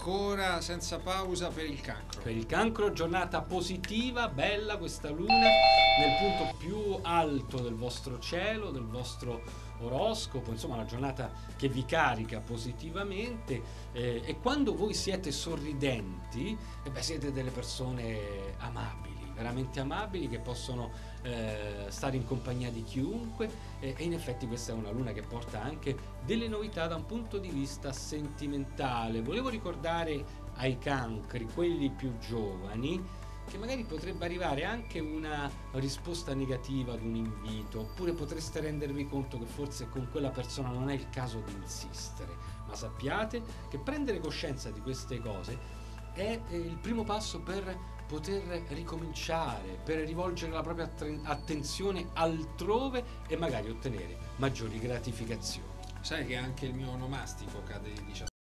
ancora senza pausa per il cancro. Per il cancro, giornata positiva, bella questa luna, nel punto più alto del vostro cielo, del vostro oroscopo, insomma una giornata che vi carica positivamente eh, e quando voi siete sorridenti, eh beh, siete delle persone amabili, veramente amabili che possono eh, stare in compagnia di chiunque e in effetti questa è una luna che porta anche delle novità da un punto di vista sentimentale. Volevo ricordare ai cancri, quelli più giovani, che magari potrebbe arrivare anche una risposta negativa ad un invito, oppure potreste rendervi conto che forse con quella persona non è il caso di insistere, ma sappiate che prendere coscienza di queste cose è eh, il primo passo per poter ricominciare, per rivolgere la propria attenzione altrove e magari ottenere maggiori gratificazioni. Sai che anche il mio onomastico cade di 17